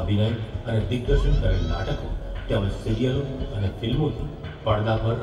અભિનય અને દિગ્દર્શન કરેલ નાટકો તેમજ સિરિયલો અને ફિલ્મોથી પડદા પર